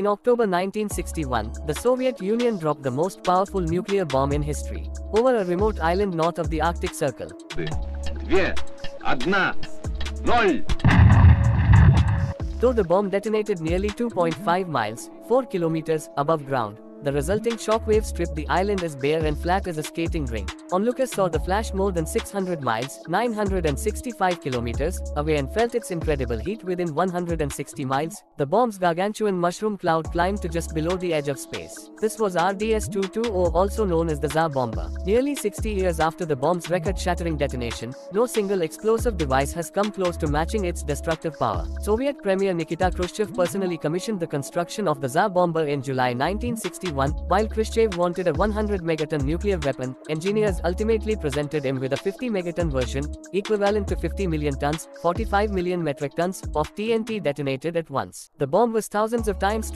In October 1961, the Soviet Union dropped the most powerful nuclear bomb in history over a remote island north of the Arctic Circle. Though the bomb detonated nearly 2.5 miles, 4 kilometers above ground, the resulting shockwave stripped the island as bare and flat as a skating rink. Onlookers saw the flash more than 600 miles, 965 kilometers, away and felt its incredible heat within 160 miles. The bomb's gargantuan mushroom cloud climbed to just below the edge of space. This was RDS-220 also known as the Tsar Bomba. Nearly 60 years after the bomb's record-shattering detonation, no single explosive device has come close to matching its destructive power. Soviet Premier Nikita Khrushchev personally commissioned the construction of the Tsar Bomba in July 1961 while Khrushchev wanted a 100 megaton nuclear weapon, engineers ultimately presented him with a 50 megaton version, equivalent to 50 million tons, 45 million metric tons, of TNT detonated at once. The bomb was thousands of times